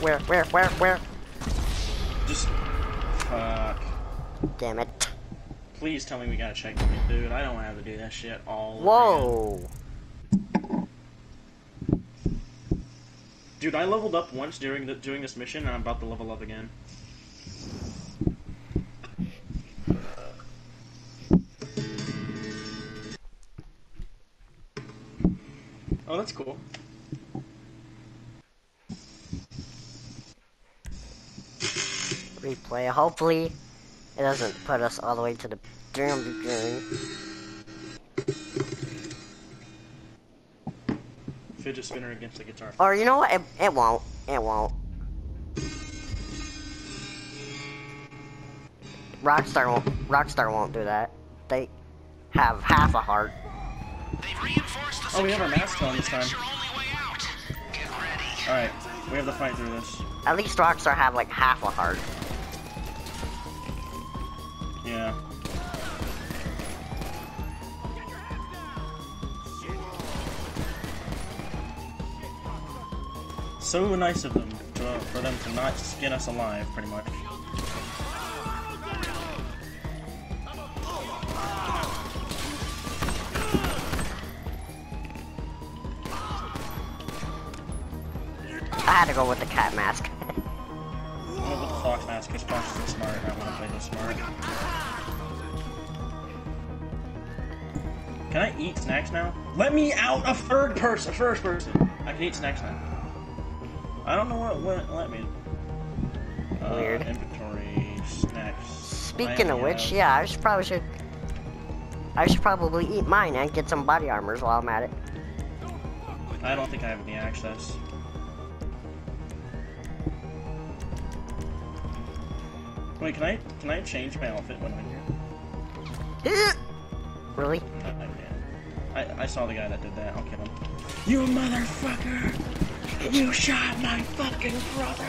Where? Where? Where? Where? Just fuck. Damn it. Please tell me we gotta check dude. I don't have to do that shit all. Whoa. again. Dude, I leveled up once during the doing this mission, and I'm about to level up again. Oh, that's cool. Replay. Hopefully, it doesn't put us all the way to the damn beginning. Fidget spinner against the guitar. Or you know what? It, it won't. It won't. Rockstar won't. Rockstar won't do that. They have half a heart. They've reinforced the Oh, we have our security mask on this time. Only way out. Get ready. Alright, we have to fight through this. At least Rockstar have like half a heart. Yeah. So nice of them to, for them to not skin us alive, pretty much. I had to go with the cat mask. Went with because fox is smart. I want to play this smart. Can I eat snacks now? Let me out a third person, first person. I can eat snacks now. I don't know what wouldn't let me. Uh, Weird. Inventory, snacks. Speaking of which, yeah, I should probably should. I should probably eat mine and get some body armors while I'm at it. I don't think I have any access. Wait, can I can I change my outfit when I'm here? really? I, I can't. I, I saw the guy that did that. I'll kill him. You motherfucker! You shot my fucking brother!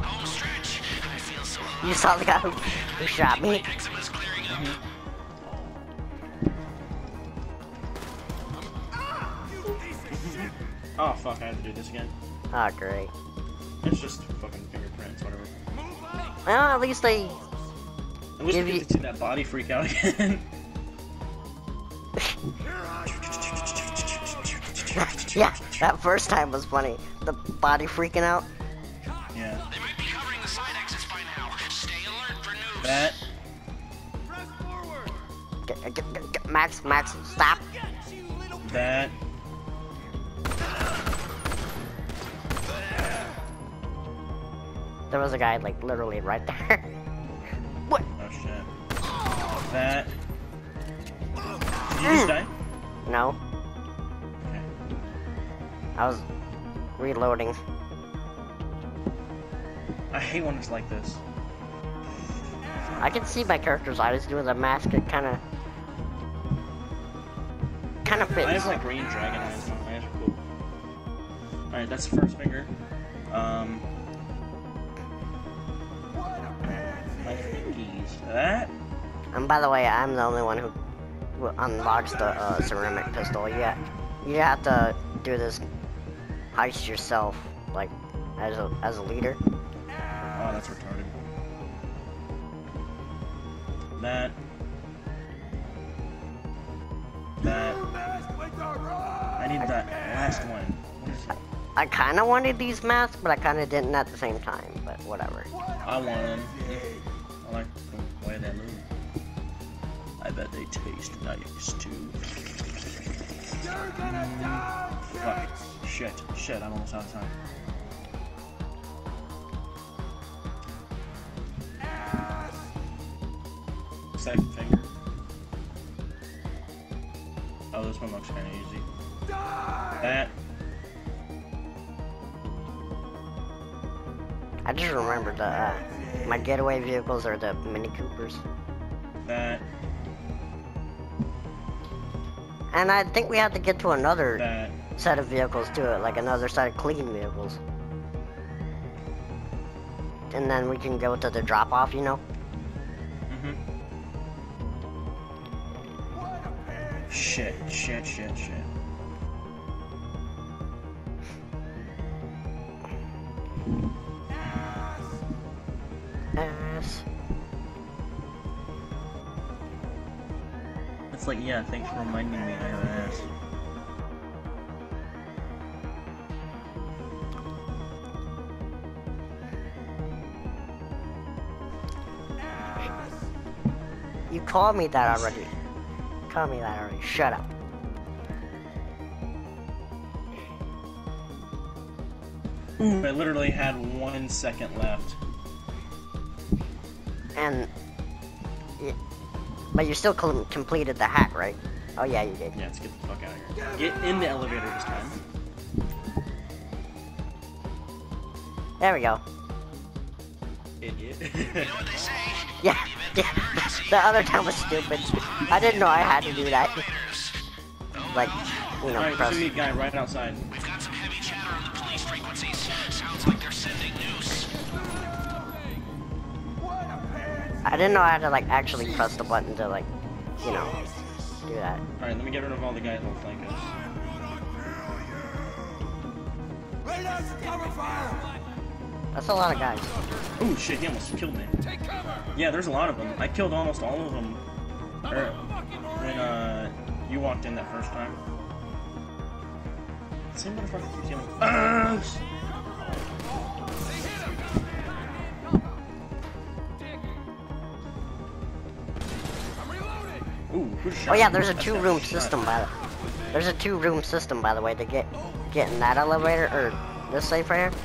Home stretch. I feel so alive. You saw the guy who, shot me? Oh fuck, I have to do this again. Oh, great. It's just fucking fingerprints, whatever. Well, at least they. At least Give we you- get to see that body freak out again. yeah, that first time was funny. The body freaking out. yeah. They might be covering the side exits by now. Stay alert for news. That. Get, get, get, get- Max, Max, stop. That. There was a guy like literally right there. what? Oh shit. That. Did you just die? No, Okay. I was reloading. I hate when it's like this. I can see my character's eyes doing the mask. It kind of, kind of fits. I have like green dragon eyes. My eyes are cool. Alright, that's the first finger. Um. That. And by the way, I'm the only one who, unlocks the uh, ceramic pistol. Yeah, you have to do this heist yourself, like as a as a leader. Oh, that's retarded. That. That. I need that last one. What is it? I kind of wanted these masks, but I kind of didn't at the same time. But whatever. I want them. I like the way they move. I bet they taste nice too. Fuck. Shit. Shit, I'm almost out of time. Second finger. Oh, this one looks kind of easy. That. I just remembered that. uh, my getaway vehicles are the Mini Coopers. That. And I think we have to get to another that. set of vehicles too, like another set of clean vehicles. And then we can go to the drop-off, you know? Mm hmm Shit, shit, shit, shit. Ass. It's like, yeah, thanks for reminding me I have an ass. You called me that already. Call me that already. Shut up. I literally had one second left. And. y- But you still com- completed the hack, right? Oh, yeah, you did. Yeah, let's get the fuck out of here. Get in the elevator this time. There we go. Idiot. What they say? Yeah, yeah. the other time was stupid. I didn't know I had to do that. Like, you know, Alright, me guy right outside. I didn't know I had to like actually press the button to like, you know, do that. Alright, let me get rid of all the guys flank us. That's a lot of guys. Oh shit, he almost killed me. Yeah, there's a lot of them. I killed almost all of them er, when uh, you walked in that first time. Same motherfucker keeps yelling. Oh yeah, there's a two-room system by the. There's a two-room system by the way to get get in that elevator or this safe right here.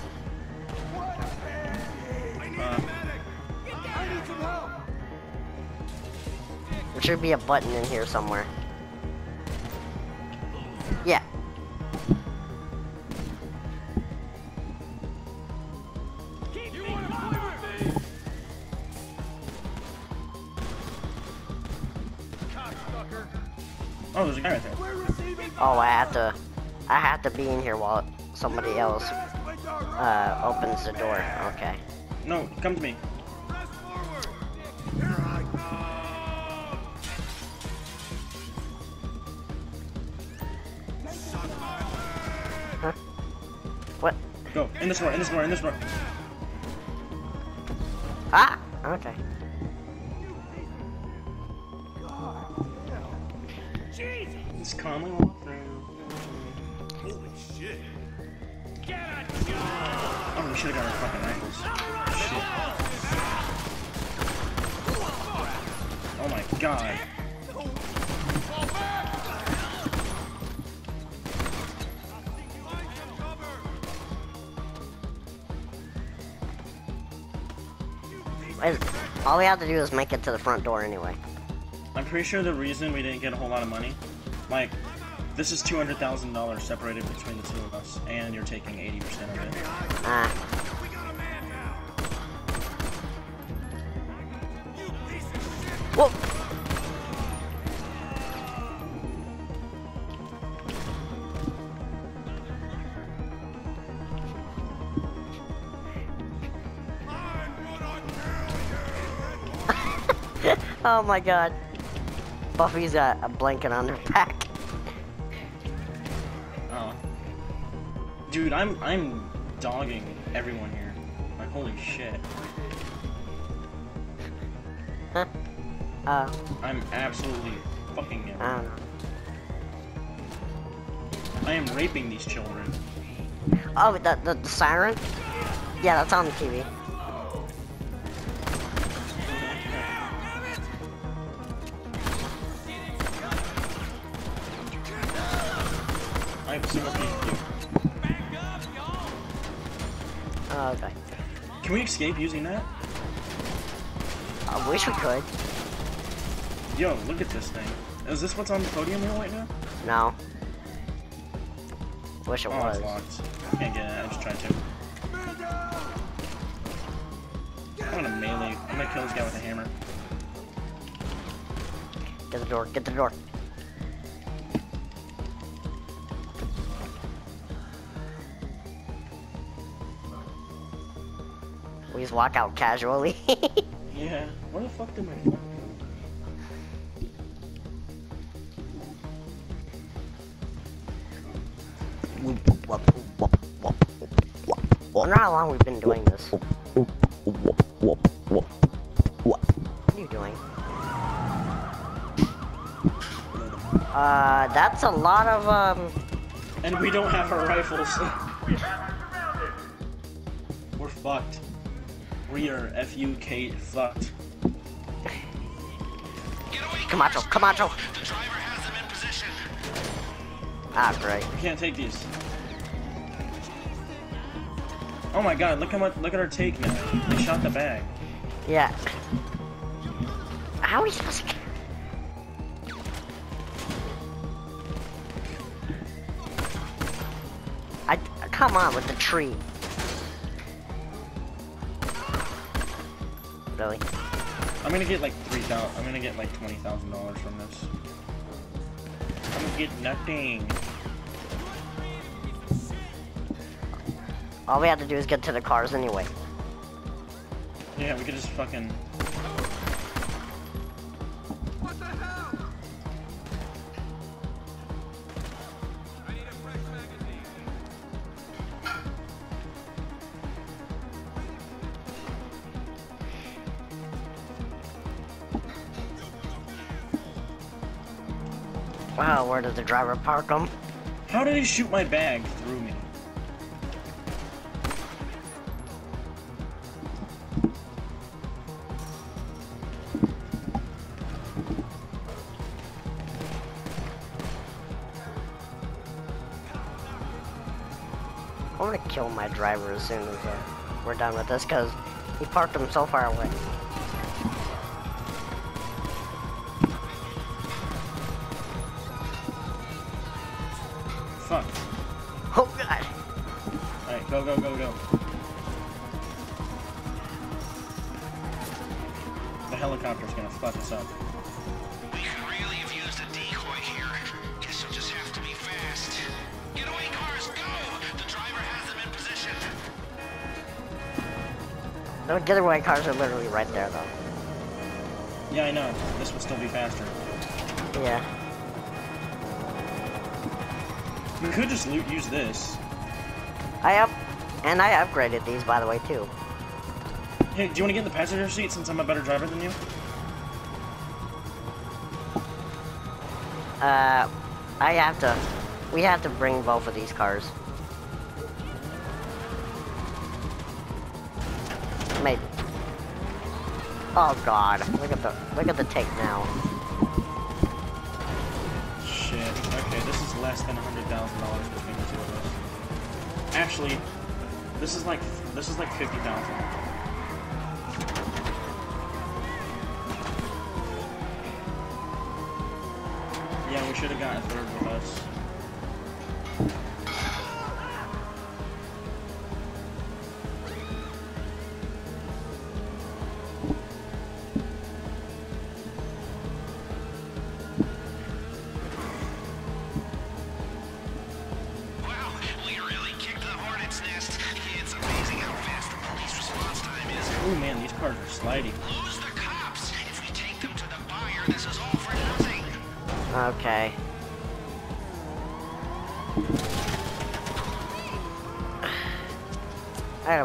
There should be a button in here somewhere. Yeah. Oh, I have to. I have to be in here while somebody else uh, opens the door. Okay. No, come to me. Huh? What? Go in this door. In this door. In this door. Ah. Okay. Just calmly walk through. Oh, we should have got our fucking rifles. Shit. Oh my god. All we have to do is make it to the front door anyway. I'm pretty sure the reason we didn't get a whole lot of money, like, this is $200,000 separated between the two of us, and you're taking 80% of it. Ah. Whoa! oh my god. Buffy's got a blanket on her back. Dude, I'm, I'm dogging everyone here. Like, holy shit. Huh? Uh, I'm absolutely fucking I everyone. don't know. I am raping these children. Oh, the, the, the siren? Yeah, that's on the TV. Escape using that? I wish we could. Yo, look at this thing. Is this what's on the podium here right now? No. Wish it Oh, was. it's locked. Can't get it. I'm just tried to. I'm gonna melee. I'm gonna kill this guy with a hammer. Get the door, get the door. Just walk out casually. Yeah. Where the fuck did my phone wonder how long we've been doing this. What are you doing? Uh, that's a lot of, um, And we don't have our rifles. We're fucked. We are F-U-K fucked. Get away, Camacho, Camacho! The driver has them in position. Ah, great. We can't take these. Oh my god, look how much look at our take now. They shot the bag. Yeah. How are we supposed to... I, come on with the tree. Really? I'm gonna get like three thousand I'm gonna get like twenty thousand dollars from this. I'm gonna get nothing. All we have to do is get to the cars anyway. Yeah, we could just fucking Wow, where did the driver park them? How did he shoot my bag through me? I'm gonna kill my driver as soon as uh, we're done with this, because he parked them so far away. Fuck. Oh god! Alright, go, go, go, go. The helicopter's gonna fuck us up. We could really have used a decoy here. Guess you'll just have to be fast. Get away, cars, go! The driver has them in position. The getaway cars are literally right there, though. Yeah, I know. This will still be faster. Yeah. We could just loot, use this. I up, and I upgraded these, by the way, too. Hey, do you want to get in the passenger seat since I'm a better driver than you? Uh, I have to, we have to bring both of these cars. Maybe. Oh god, look at the, look at the take now. Less than $100,000 between the two of us. Actually, this is like, this is like 50000 Yeah, we should have gotten a third with us.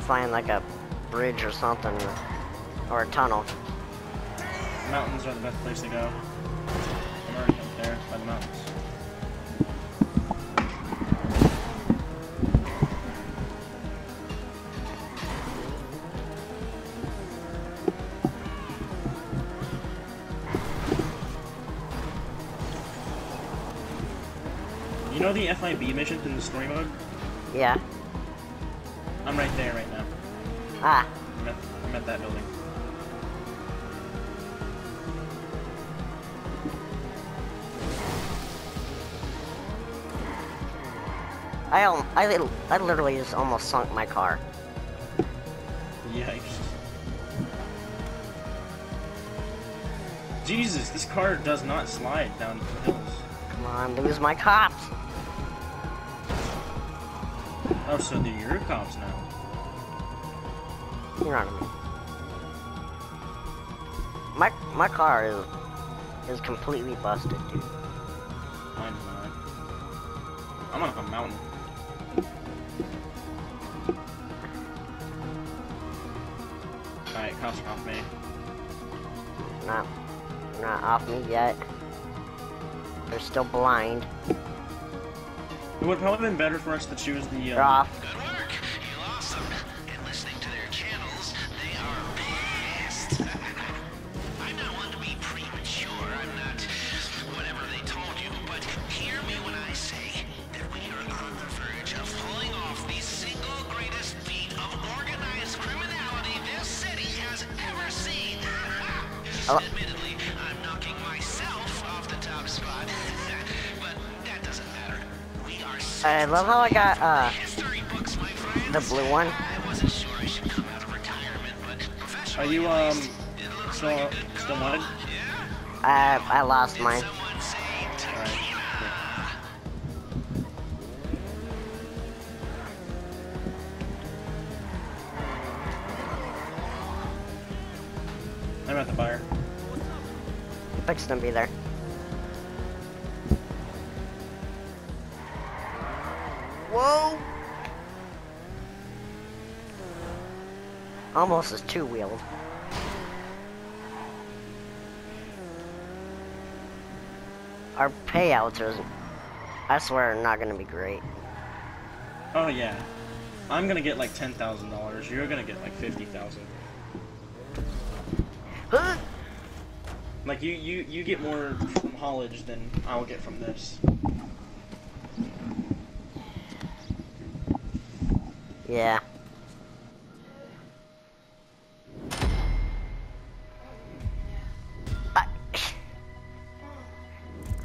Find like a bridge or something, or a tunnel. Mountains are the best place to go. I'm already up there by the mountains. You know the FIB missions in the story mode? Yeah. Ah, I'm at, I'm at that building. I I, I literally just almost sunk my car. Yikes. Jesus, this car does not slide down the hills. Come on, lose my cops. Oh, so they're your cops now. You're on me. My my car is is completely busted, dude. Mine's not. I'm on a mountain. bouncing off me. Not, not off me yet. They're still blind. It would probably been better for us to choose the. They're Um, off. Love how I got uh history books, my friends. the blue one. I wasn't sure I should come out of retirement, but are you um still still wanted? I I lost mine. I'm at the fire. Fixed to be there. Almost as two wheeled. Our payouts are, I swear, are not gonna be great. Oh yeah. I'm gonna get like ten thousand dollars. You're gonna get like fifty thousand. Huh? Like you, you, you get more from haulage than I'll get from this. Yeah.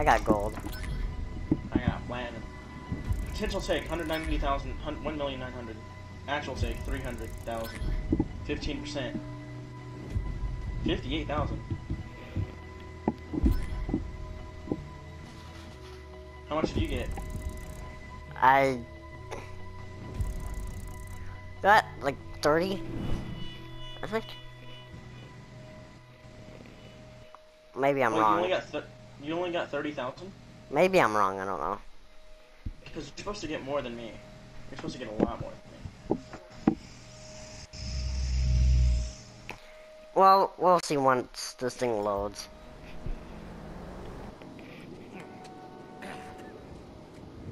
Got gold. I got platinum. Potential take 190,000, 1,900,000. Actual take 300,000. 15%. 58,000. How much did you get? I got like 30, I think. Maybe I'm Well, wrong. Got th- you only got 30,000 Maybe I'm wrong. I don't know. because you're supposed to get more than me. You're supposed to get a lot more than me. Well, we'll see once this thing loads.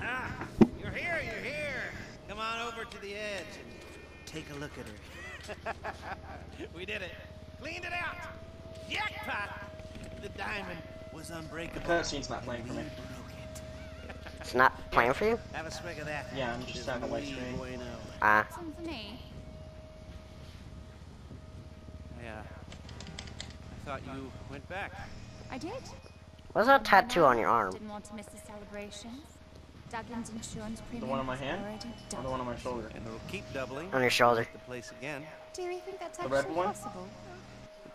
Ah, you're here, you're here. Come on over to the edge and take a look at her. we did it. Cleaned it out. Jackpot! The diamond was unbreakable. That scene's not playing for me. We broke it. It's not playing for you? Have a swig of that. Yeah, I'm just It's having a white screen. bueno. Ah, Some for. I, thought you went back. I did. what's that tattoo on your arm? Didn't want to miss the celebrations. Duggan's insurance The premium one on my hand? already Or the one on my shoulder? And it'll keep doubling. On your shoulder. The place again. Do you think that's The red one? possible?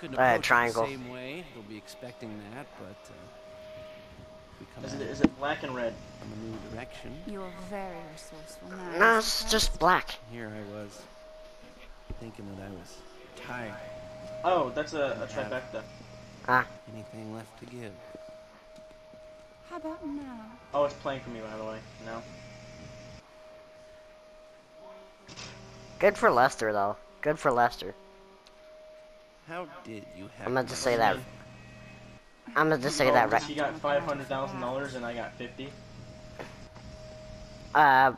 We couldn't Uh, approach triangle. the same way. They'll be expecting that, but uh, come Is it, it is it black and red? from a new direction. You're very resourceful now. No, it's just black. Here I was, thinking that I was tired. Oh, that's a, a trifecta. Ah, Anything left to give? How about now? Oh, it's playing for me, by the way. No. good for Lester though. Good for Lester. How did you have? I meant to say that. I meant to just say oh, that right. He got five hundred thousand dollars and I got fifty. Uh,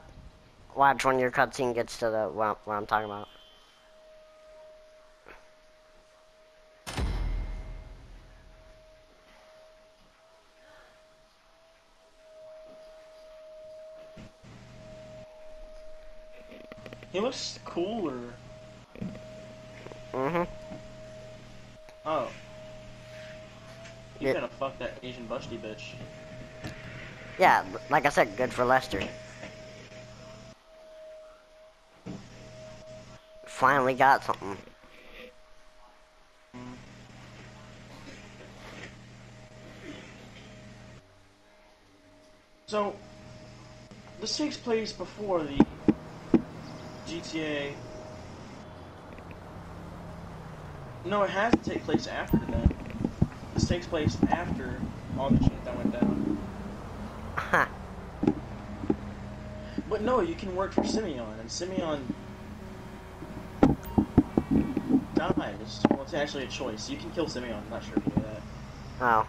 watch when your cutscene gets to the what, what I'm talking about. He looks cooler. Mm-hmm. Oh. He's Yeah. gonna fuck that Asian busty bitch. Yeah, like I said, good for Lester. Finally got something. So, this takes place before the GTA. No, it has to take place after that. This takes place after all the shit that went down. Ha. But no, you can work for Simeon, and Simeon dies all the actually a choice. You can kill Simeon. I'm not sure if you do that. Oh.